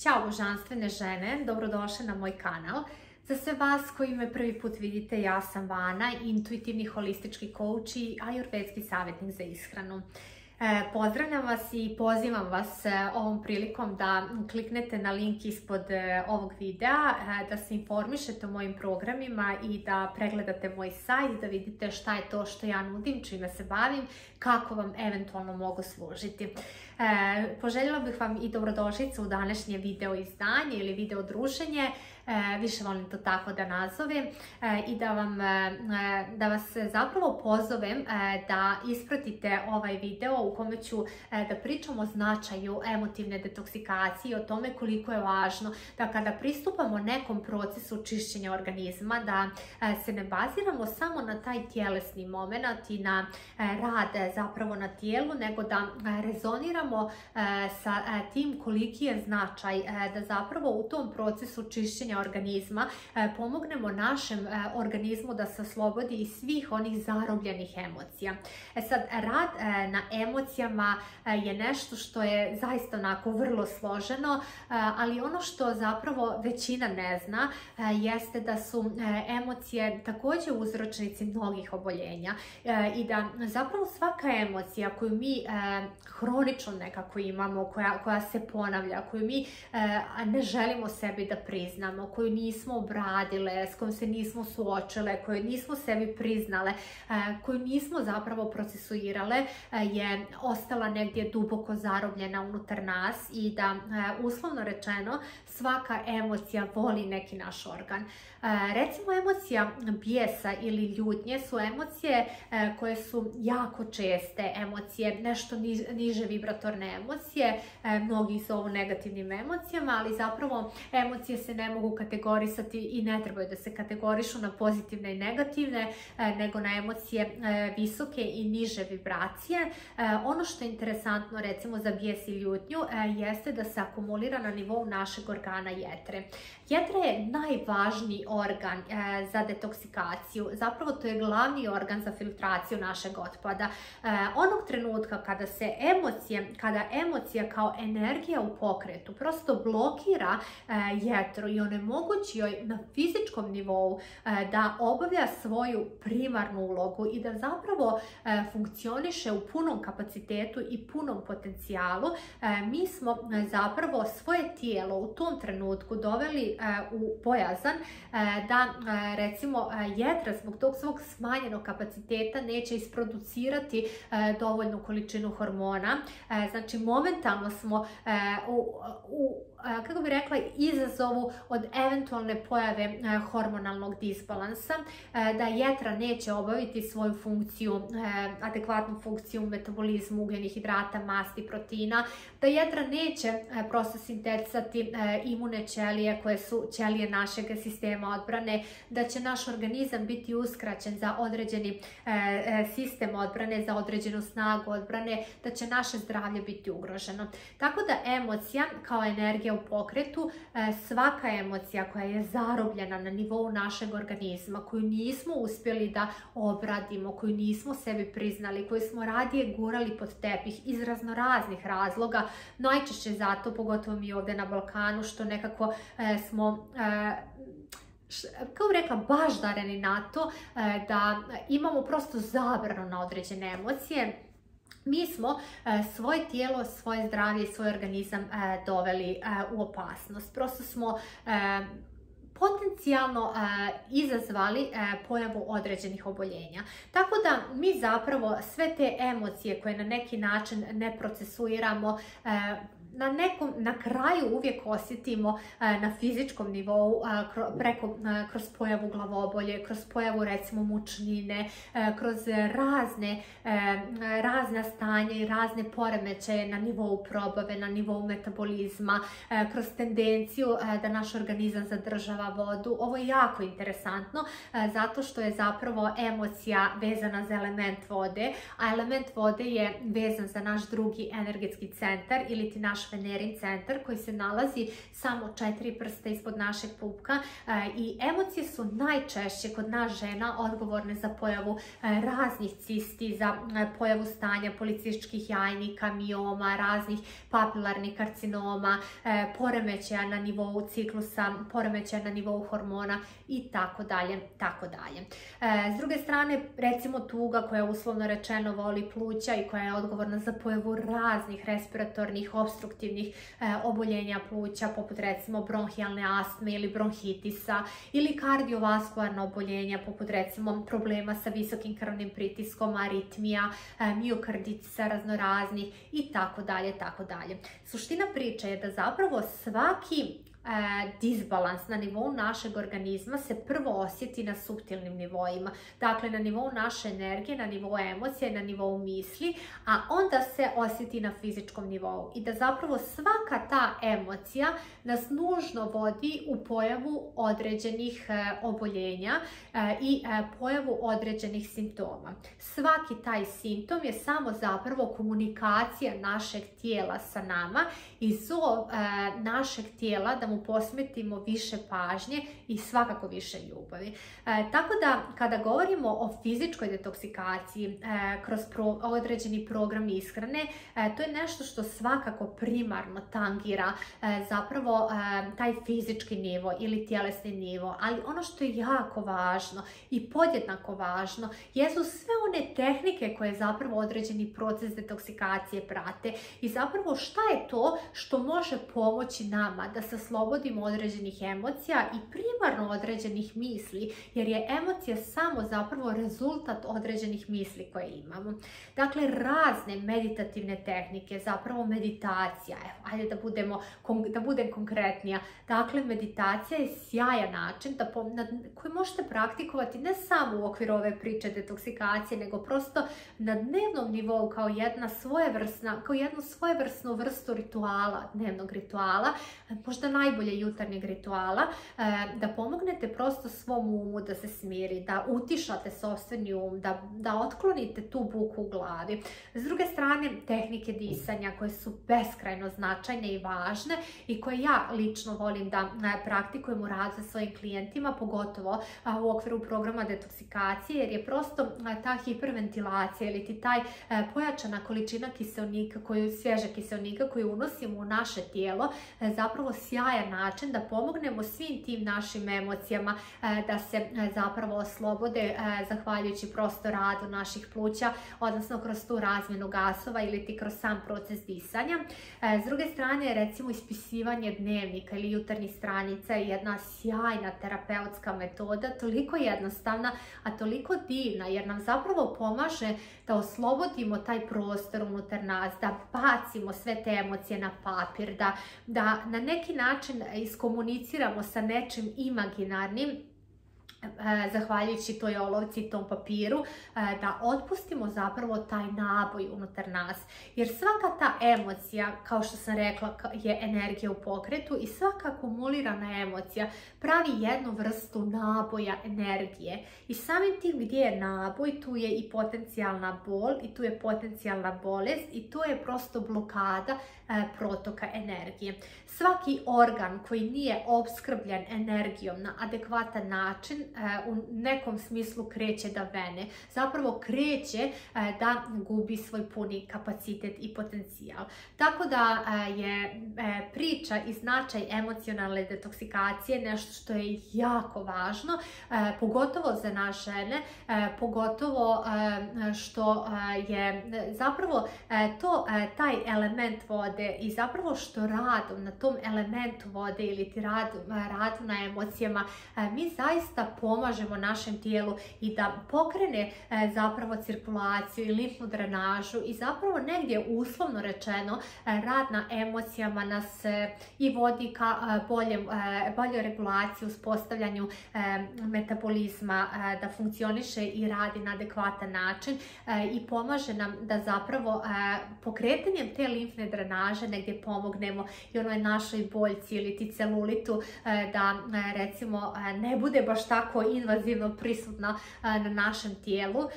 Ćao božanstvene žene, dobrodošle na moj kanal. Za sve vas koji me prvi put vidite, ja sam Vana, intuitivni holistički coach i ajurvedski savjetnik za ishranu. E, pozdravljam vas i pozivam vas e, ovom prilikom da kliknete na link ispod e, ovog videa, da se informišete o mojim programima i da pregledate moj sajt, da vidite šta je to što ja nudim, čime se bavim, kako vam eventualno mogu služiti. Poželjela bih vam i dobrodošlicu u današnje video izdanje ili video druženje. E, više volim to tako da nazovem e, i da, vam, e, da vas zapravo pozovem da ispratite ovaj video u kome ću da pričam o značaju emotivne detoksikacije, o tome koliko je važno da kada pristupamo nekom procesu čišćenja organizma, da se ne baziramo samo na taj tjelesni moment i na rad zapravo na tijelu, nego da rezoniramo sa tim koliki je značaj da zapravo u tom procesu čišćenja organizma e, pomognemo našem e, organizmu da se oslobodi iz svih onih zarobljenih emocija. E sad, rad e, na emocijama je nešto što je zaista onako vrlo složeno, ali ono što zapravo većina ne zna jeste da su emocije također uzročnici mnogih oboljenja i da zapravo svaka emocija koju mi hronično nekako imamo, koja, koja se ponavlja, koju mi ne želimo sebi da priznamo, koju nismo obradile, s kojom se nismo suočile, koju nismo sebi priznale, e, koju nismo zapravo procesuirale, e, je ostala negdje duboko zarobljena unutar nas i da, e, uslovno rečeno, svaka emocija voli neki naš organ. Recimo emocija bijesa ili ljutnje su emocije koje su jako česte emocije, nešto niže vibratorne emocije, mnogi su ovo negativnim emocijama, ali zapravo emocije se ne mogu kategorisati i ne trebaju da se kategorišu na pozitivne i negativne, nego na emocije visoke i niže vibracije. Ono što je interesantno recimo za bijes i ljutnju jeste da se akumulira na nivou našeg organa jetre. Jetra je najvažniji organ e, za detoksikaciju. Zapravo to je glavni organ za filtraciju našeg otpada. E, onog trenutka kada se emocije, kada emocija kao energija u pokretu prosto blokira e, jetru i onemogući joj na fizičkom nivou da obavlja svoju primarnu ulogu i da zapravo funkcioniše u punom kapacitetu i punom potencijalu, mi smo zapravo svoje tijelo u tom trenutku doveli u bojazan da recimo jedra zbog tog svog smanjenog kapaciteta neće isproducirati dovoljnu količinu hormona. Znači momentalno smo u, u kako bi rekla, izazovu od eventualne pojave hormonalnog disbalansa, da jetra neće obaviti svoju funkciju, adekvatnu funkciju u metabolizmu ugljenih hidrata, masti, proteina, da jetra neće prosto sintetisati imune ćelije koje su ćelije našeg sistema odbrane, da će naš organizam biti uskraćen za određeni sistem odbrane, za određenu snagu odbrane, da će naše zdravlje biti ugroženo. Tako da emocija kao energija u pokretu, e, svaka emocija koja je zarobljena na nivou našeg organizma, koju nismo uspjeli da obradimo, koju nismo sebi priznali, koju smo radije gurali pod tepih iz raznoraznih razloga, najčešće zato, pogotovo mi ovdje na Balkanu, što nekako e, smo e, kao rekla, baždareni na to da imamo prosto zabranu na određene emocije, mi smo e, svoje tijelo, svoje zdravlje i svoj organizam e, doveli e, u opasnost. Prosto smo potencijalno izazvali pojavu određenih oboljenja. Tako da mi zapravo sve te emocije koje na neki način ne procesuiramo na nekom, na kraju uvijek osjetimo e, na fizičkom nivou preko, e, kroz pojavu glavobolje, kroz pojavu recimo mučnine, e, kroz razne, razne stanje i razne poremećaje na nivou probave, na nivou metabolizma, kroz tendenciju da naš organizam zadržava vodu. Ovo je jako interesantno zato što je zapravo emocija vezana za element vode, a element vode je vezan za naš drugi energetski centar ili ti naš venerin centar koji se nalazi samo četiri prsta ispod našeg pupka i emocije su najčešće kod nas žena odgovorne za pojavu raznih cisti, za pojavu stanja policističkih jajnika, mioma, raznih papilarnih karcinoma, poremećaja na nivou ciklusa, poremećaja na nivou hormona i tako dalje, tako dalje. S druge strane, recimo tuga koja uslovno rečeno voli pluća i koja je odgovorna za pojavu raznih respiratornih, obstruktivnih oboljenja pluća, poput recimo bronhijalne astme ili bronhitisa ili kardiovaskularna oboljenja, poput recimo problema sa visokim krvnim pritiskom, aritmija, miokarditisa raznoraznih i tako dalje, tako dalje. Suština priče je da zapravo svaki E, disbalans na nivou našeg organizma se prvo osjeti na subtilnim nivoima. Dakle, na nivou naše energije, na nivou emocije, na nivou misli, a onda se osjeti na fizičkom nivou. I da zapravo svaka ta emocija nas nužno vodi u pojavu određenih e, oboljenja e, i pojavu određenih simptoma. Svaki taj simptom je samo zapravo komunikacija našeg tijela sa nama i zov našeg tijela da mu posmetimo više pažnje i svakako više ljubavi. E, tako da kada govorimo o fizičkoj detoksikaciji e, kroz određeni program ishrane, e, to je nešto što svakako primarno tangira zapravo taj fizički nivo ili tjelesni nivo, ali ono što je jako važno i podjednako važno jesu sve one tehnike koje zapravo određeni proces detoksikacije prate i zapravo šta je to što može pomoći nama da se oslobodimo određenih emocija i primarno određenih misli, jer je emocija samo zapravo rezultat određenih misli koje imamo. Dakle, razne meditativne tehnike, zapravo meditacija, evo, ajde da, budemo, da budem konkretnija. Dakle, meditacija je sjajan način da, koji možete praktikovati ne samo u okviru ove priče detoksikacije, nego prosto na dnevnom nivou kao jedna svojevrsna, kao jednu svojevrsnu vrstu rituala, dnevnog rituala, možda najbolje jutarnjeg rituala, e, da pomognete prosto svom umu da se smiri, da utišate sobstveni um, da, da otklonite tu buku u glavi. S druge strane, tehnike disanja koje su beskrajno značajne i važne i koje ja lično volim da e, praktikujem u radu sa svojim klijentima, pogotovo u okviru programa detoksikacije, jer je prosto ta hiperventilacija ili ti taj e, pojačana količina kiselnika, koju, svježe kiselnika koju unosimo u naše tijelo, zapravo način da pomognemo svim tim našim emocijama e, da se e, zapravo oslobode e, zahvaljujući prosto radu naših pluća, odnosno kroz tu razmjenu gasova ili ti kroz sam proces disanja. S druge strane, recimo ispisivanje dnevnika ili jutarnjih stranica je jedna sjajna terapeutska metoda, toliko jednostavna, a toliko divna, jer nam zapravo pomaže da oslobodimo taj prostor unutar nas, da bacimo sve te emocije na papir, da na neki način iskomuniciramo sa nečim imaginarnim zahvaljujući toj olovci i tom papiru, e, da otpustimo zapravo taj naboj unutar nas. Jer svaka ta emocija, kao što sam rekla, je energija u pokretu i svaka akumulirana emocija pravi jednu vrstu naboja energije. I samim tim gdje je naboj, tu je i potencijalna bol i tu je potencijalna bolest i tu je prosto blokada e, protoka energije. Svaki organ koji nije obskrbljen energijom na adekvatan način E, u nekom smislu kreće da vene. Zapravo kreće e, da gubi svoj puni kapacitet i potencijal. Tako da e, je priča i značaj emocionalne detoksikacije nešto što je jako važno, pogotovo za nas žene, pogotovo što je zapravo to taj element vode i zapravo što radom na tom elementu vode ili ti radu, radu na emocijama mi zaista pomažemo našem tijelu i da pokrene zapravo cirkulaciju i limfnu drenažu i zapravo negdje uslovno rečeno rad na emocijama nas i vodi ka boljoj regulaciji, uspostavljanju metabolizma, da funkcioniše i radi na adekvatan način i pomaže nam da zapravo pokretanjem te limfne drenaže negdje pomognemo i onoj našoj boljci ili ti celulitu da recimo ne bude baš tako invazivno prisutna na našem tijelu.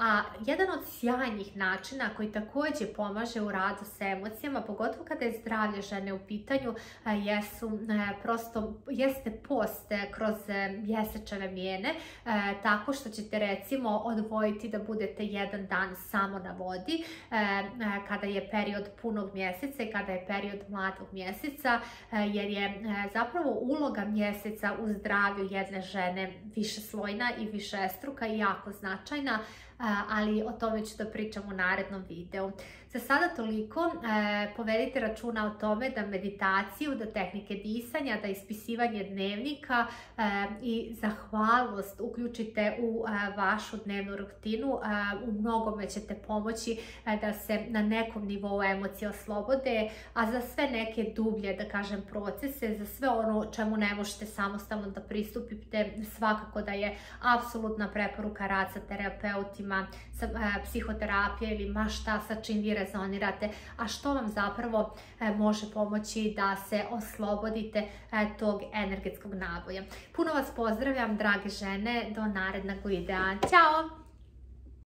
A jedan od sjajnih načina koji također pomaže u radu s emocijama, pogotovo kada je zdravlje žene u pitanju, jesu prosto, jeste post kroz mjesečeve mijene, tako što ćete recimo odvojiti da budete jedan dan samo na vodi, kada je period punog mjeseca i kada je period mladog mjeseca, jer je zapravo uloga mjeseca u zdravlju jedne žene više slojna i više struka i jako značajna, ali o tome ću da pričam u narednom videu. Za sada toliko, e, povedite računa o tome da meditaciju, da tehnike disanja, da ispisivanje dnevnika e, i zahvalnost uključite u e, vašu dnevnu rutinu. U mnogome ćete pomoći da se na nekom nivou emocije oslobode, a za sve neke dublje, da kažem, procese, za sve ono čemu ne možete samostalno da pristupite, svakako da je apsolutna preporuka rad sa terapeutima, sa psihoterapija ili ma šta sa čim vi rezonirate, a što vam zapravo e, može pomoći da se oslobodite e, tog energetskog naboja. Puno vas pozdravljam, drage žene, do narednog videa. Ćao!